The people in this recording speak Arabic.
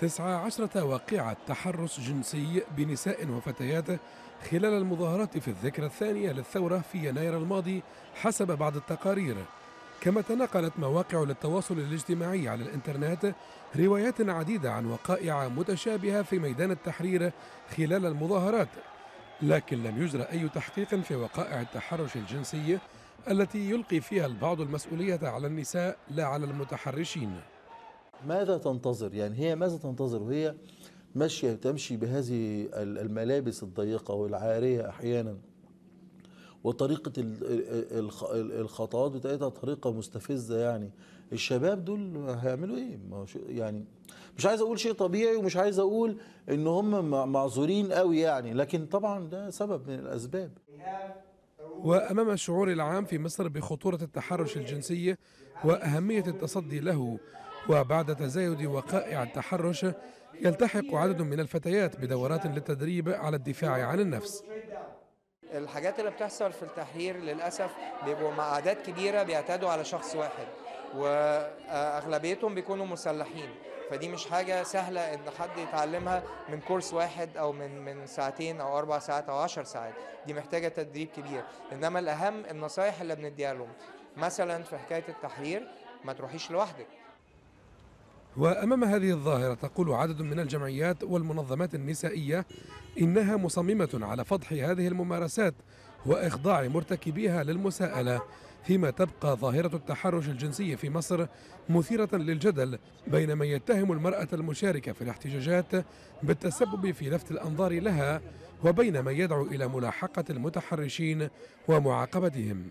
تسعة عشرة واقعة تحرش جنسي بنساء وفتيات خلال المظاهرات في الذكرى الثانية للثورة في يناير الماضي حسب بعض التقارير. كما تناقلت مواقع للتواصل الاجتماعي على الإنترنت روايات عديدة عن وقائع متشابهة في ميدان التحرير خلال المظاهرات لكن لم يجرى أي تحقيق في وقائع التحرش الجنسي التي يلقي فيها البعض المسؤولية على النساء لا على المتحرشين. ماذا تنتظر؟ يعني هي ماذا تنتظر؟ وهي ماشية تمشي بهذه الملابس الضيقة والعارية أحيانا وطريقة الخطوات بتاعتها طريقة مستفزة يعني. الشباب دول هيعملوا إيه؟ يعني مش عايز أقول شيء طبيعي ومش عايز أقول إن هم معذورين قوي يعني لكن طبعا ده سبب من الأسباب. وأمام الشعور العام في مصر بخطورة التحرش الجنسي وأهمية التصدي له وبعد تزايد وقائع التحرش يلتحق عدد من الفتيات بدورات للتدريب على الدفاع عن النفس. الحاجات اللي بتحصل في التحرير للأسف بيبقوا مع أعداد كبيرة بيعتادوا على شخص واحد وأغلبيتهم بيكونوا مسلحين. فدي مش حاجة سهلة إن حد يتعلمها من كورس واحد أو من من ساعتين أو أربع ساعات أو عشر ساعات. دي محتاجة تدريب كبير. إنما الأهم النصايح اللي بنديها لهم. مثلا في حكاية التحرير ما تروحيش لوحدك. وأمام هذه الظاهرة تقول عدد من الجمعيات والمنظمات النسائية إنها مصممة على فضح هذه الممارسات وإخضاع مرتكبيها للمساءلة فيما تبقى ظاهرة التحرش الجنسي في مصر مثيرة للجدل بين من يتهم المرأة المشاركة في الاحتجاجات بالتسبب في لفت الأنظار لها وبين من يدعو إلى ملاحقة المتحرشين ومعاقبتهم.